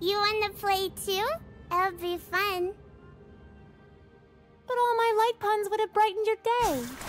You wanna play too? It'll be fun. But all my light puns would have brightened your day.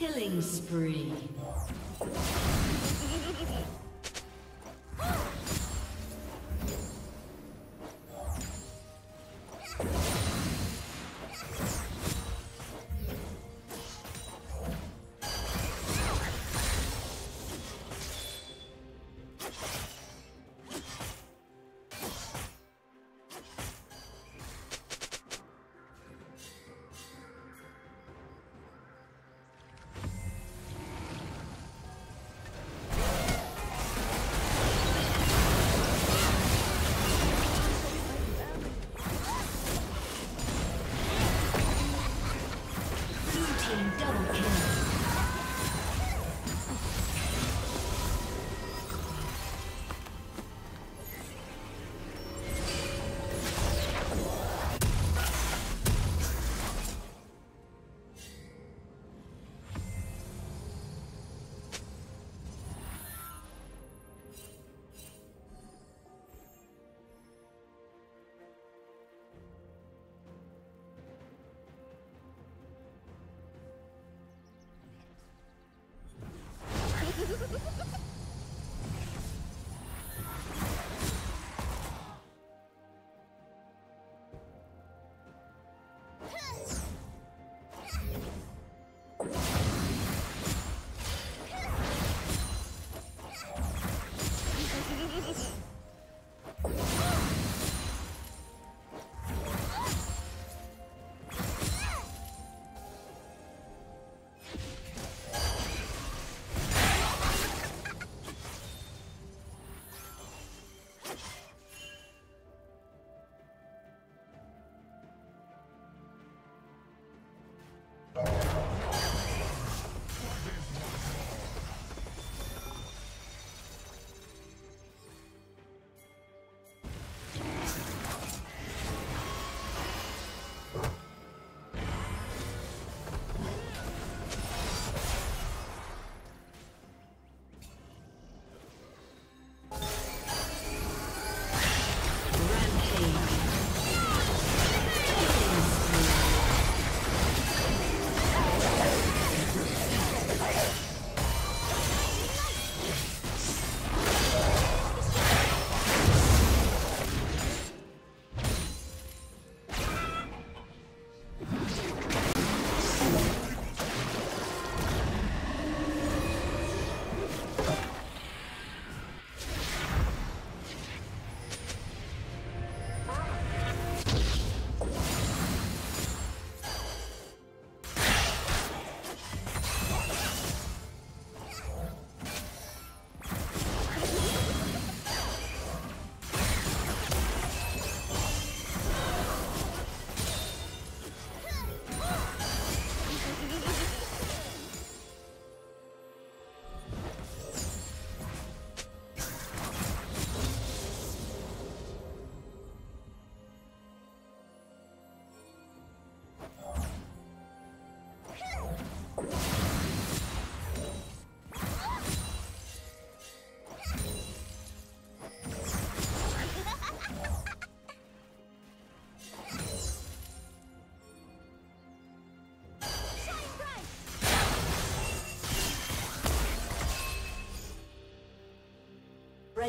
Killing spree. Double kill.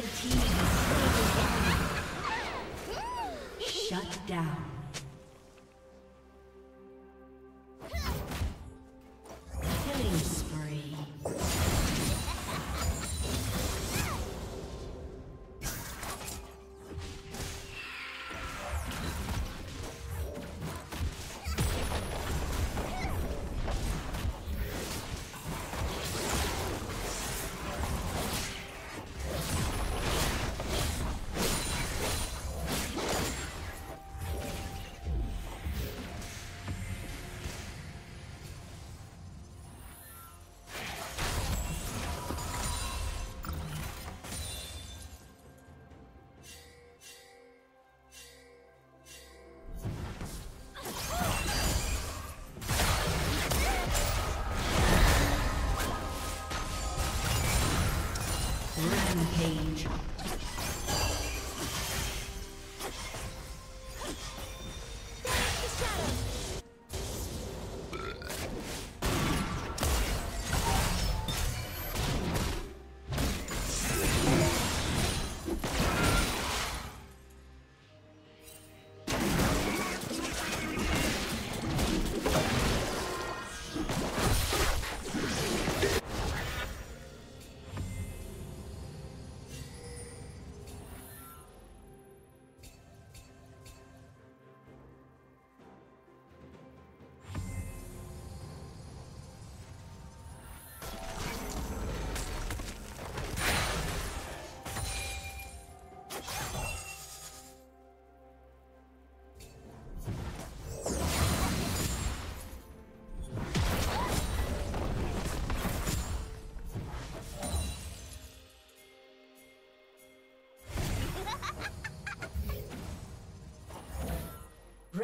Red team